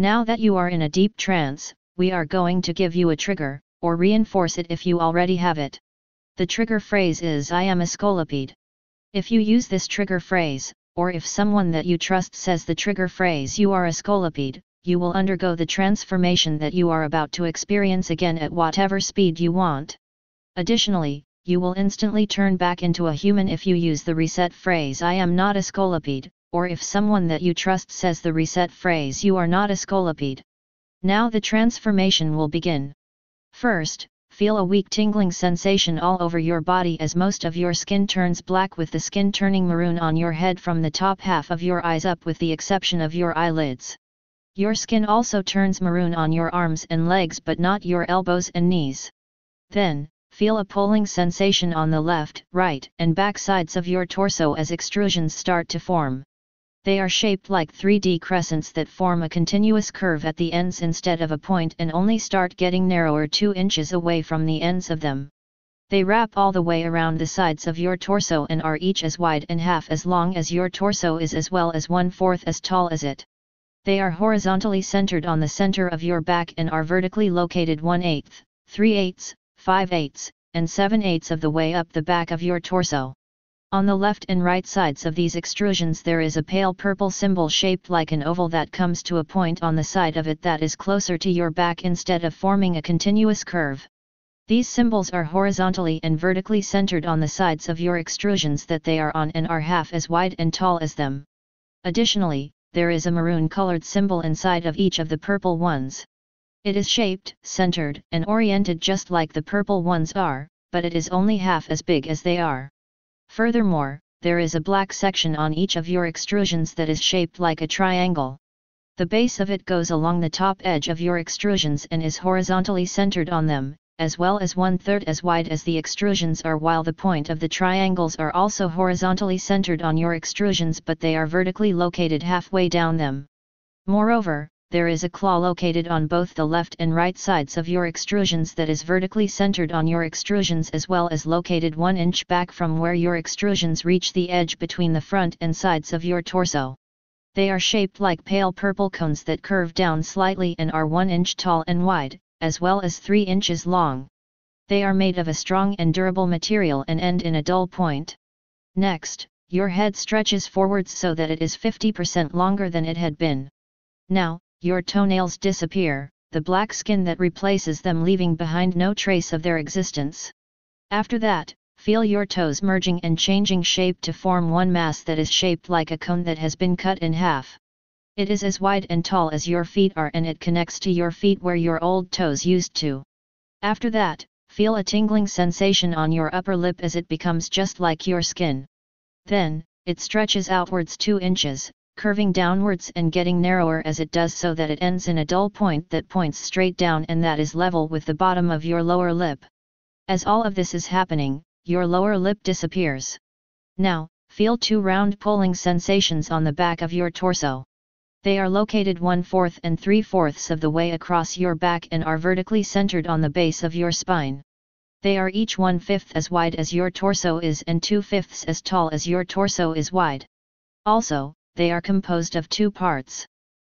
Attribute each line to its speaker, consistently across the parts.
Speaker 1: Now that you are in a deep trance, we are going to give you a trigger, or reinforce it if you already have it. The trigger phrase is I am a scolipede. If you use this trigger phrase, or if someone that you trust says the trigger phrase you are a scolipede, you will undergo the transformation that you are about to experience again at whatever speed you want. Additionally, you will instantly turn back into a human if you use the reset phrase I am not a scolipede, or if someone that you trust says the reset phrase you are not a scolipede. Now the transformation will begin. First, feel a weak tingling sensation all over your body as most of your skin turns black with the skin turning maroon on your head from the top half of your eyes up with the exception of your eyelids. Your skin also turns maroon on your arms and legs but not your elbows and knees. Then, feel a pulling sensation on the left, right and back sides of your torso as extrusions start to form. They are shaped like 3D crescents that form a continuous curve at the ends instead of a point and only start getting narrower 2 inches away from the ends of them. They wrap all the way around the sides of your torso and are each as wide and half as long as your torso is as well as one-fourth as tall as it. They are horizontally centered on the center of your back and are vertically located 1 8 3 8 5 8 and 7 8 of the way up the back of your torso. On the left and right sides of these extrusions there is a pale purple symbol shaped like an oval that comes to a point on the side of it that is closer to your back instead of forming a continuous curve. These symbols are horizontally and vertically centered on the sides of your extrusions that they are on and are half as wide and tall as them. Additionally, there is a maroon colored symbol inside of each of the purple ones. It is shaped, centered, and oriented just like the purple ones are, but it is only half as big as they are. Furthermore, there is a black section on each of your extrusions that is shaped like a triangle. The base of it goes along the top edge of your extrusions and is horizontally centered on them, as well as one-third as wide as the extrusions are while the point of the triangles are also horizontally centered on your extrusions but they are vertically located halfway down them. Moreover, there is a claw located on both the left and right sides of your extrusions that is vertically centered on your extrusions as well as located 1 inch back from where your extrusions reach the edge between the front and sides of your torso. They are shaped like pale purple cones that curve down slightly and are 1 inch tall and wide, as well as 3 inches long. They are made of a strong and durable material and end in a dull point. Next, your head stretches forwards so that it is 50% longer than it had been. Now, your toenails disappear, the black skin that replaces them leaving behind no trace of their existence. After that, feel your toes merging and changing shape to form one mass that is shaped like a cone that has been cut in half. It is as wide and tall as your feet are and it connects to your feet where your old toes used to. After that, feel a tingling sensation on your upper lip as it becomes just like your skin. Then, it stretches outwards 2 inches, curving downwards and getting narrower as it does so that it ends in a dull point that points straight down and that is level with the bottom of your lower lip. As all of this is happening, your lower lip disappears. Now, feel two round pulling sensations on the back of your torso. They are located one-fourth and three-fourths of the way across your back and are vertically centered on the base of your spine. They are each one-fifth as wide as your torso is and two-fifths as tall as your torso is wide. Also, they are composed of two parts.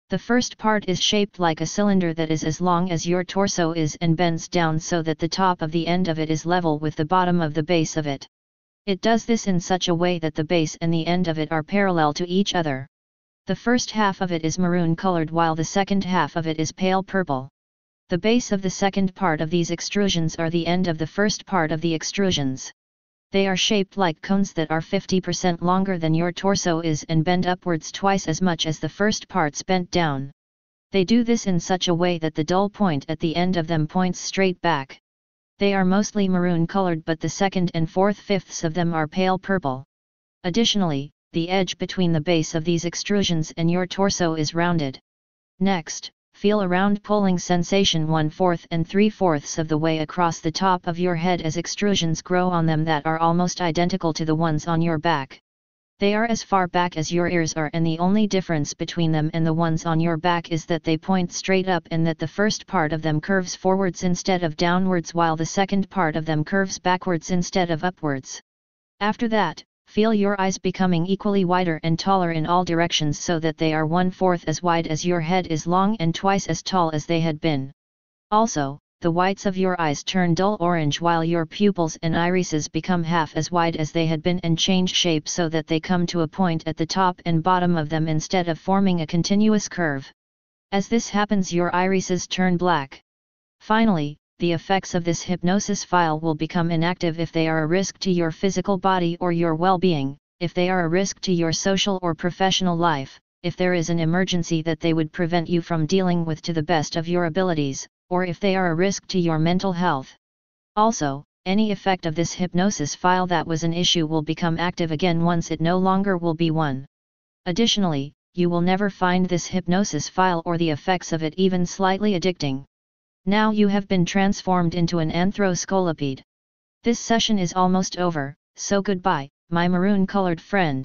Speaker 1: The first part is shaped like a cylinder that is as long as your torso is and bends down so that the top of the end of it is level with the bottom of the base of it. It does this in such a way that the base and the end of it are parallel to each other. The first half of it is maroon colored while the second half of it is pale purple. The base of the second part of these extrusions are the end of the first part of the extrusions. They are shaped like cones that are 50% longer than your torso is and bend upwards twice as much as the first parts bent down. They do this in such a way that the dull point at the end of them points straight back. They are mostly maroon colored but the second and fourth fifths of them are pale purple. Additionally, the edge between the base of these extrusions and your torso is rounded. Next, feel a round pulling sensation one-fourth and three-fourths of the way across the top of your head as extrusions grow on them that are almost identical to the ones on your back. They are as far back as your ears are and the only difference between them and the ones on your back is that they point straight up and that the first part of them curves forwards instead of downwards while the second part of them curves backwards instead of upwards. After that, Feel your eyes becoming equally wider and taller in all directions so that they are one-fourth as wide as your head is long and twice as tall as they had been. Also, the whites of your eyes turn dull orange while your pupils and irises become half as wide as they had been and change shape so that they come to a point at the top and bottom of them instead of forming a continuous curve. As this happens your irises turn black. Finally, the effects of this hypnosis file will become inactive if they are a risk to your physical body or your well-being, if they are a risk to your social or professional life, if there is an emergency that they would prevent you from dealing with to the best of your abilities, or if they are a risk to your mental health. Also, any effect of this hypnosis file that was an issue will become active again once it no longer will be one. Additionally, you will never find this hypnosis file or the effects of it even slightly addicting. Now you have been transformed into an anthro scolipede. This session is almost over, so goodbye, my maroon colored friend.